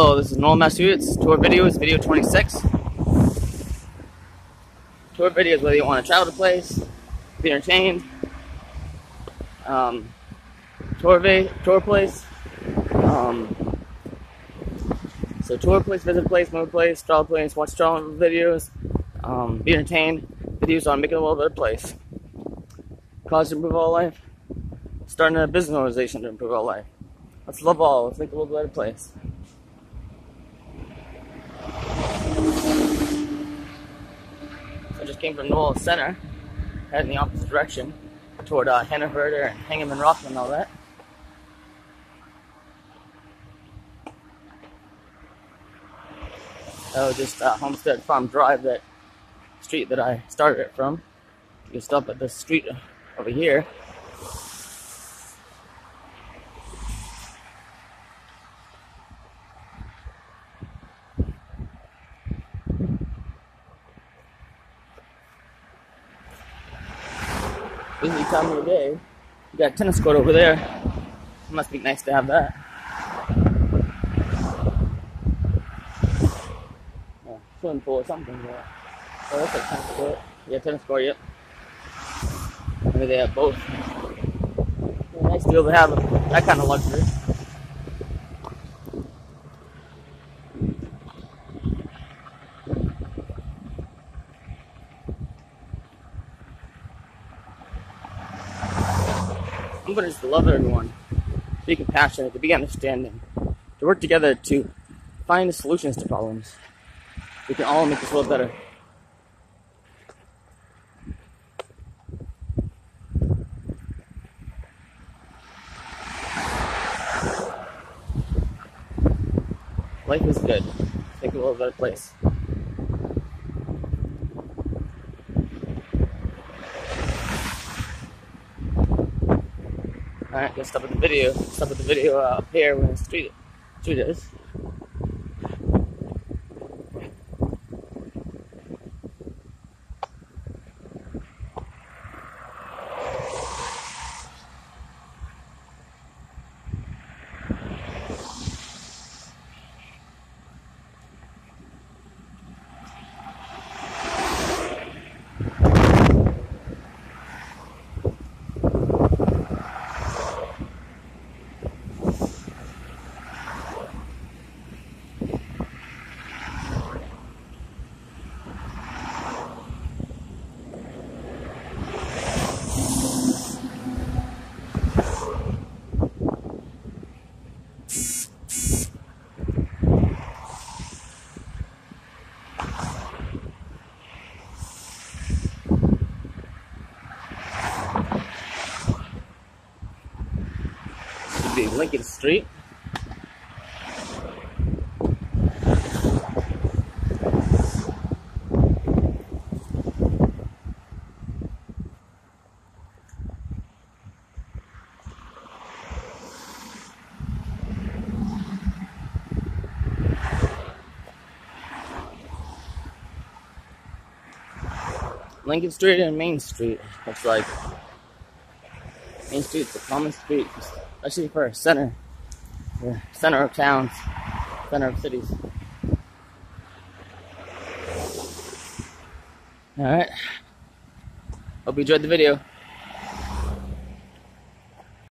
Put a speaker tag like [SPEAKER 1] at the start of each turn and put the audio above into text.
[SPEAKER 1] Hello, this is Norwell Massachusetts. Tour videos, video 26. Tour videos, whether you want to travel to place, be entertained. Um, tour, tour place. Um, so tour place, visit place, move place, travel place, watch travel videos, um, be entertained. Videos on making the world a better place. Cause to improve all life. Starting a business organization to improve all life. Let's love all. Let's make the world a better place. So I just came from Norwell Center, heading the opposite direction toward uh, Hannaford and Hingham and and all that. Oh, just uh, Homestead Farm Drive, that street that I started it from. You stop at this street over here. Busy time of the day. You got a tennis court over there. It must be nice to have that. Oh, swimming pool or something. Yeah. Oh, that's a tennis court. Yeah, tennis court, yep. Maybe they have both. Yeah, nice to be able to have that kind of luxury. I'm going to just love everyone, be compassionate, to be understanding, to work together to find solutions to problems. We can all make this world better. Life is good. Make a better place. Alright, let's stop at the video. Stop at the video uh, up here where the street, street is. Should Lincoln Street. Lincoln Street and Main Street. Looks like Main Street's a common street, especially for a center, the center of towns, center of cities. All right. Hope you enjoyed the video.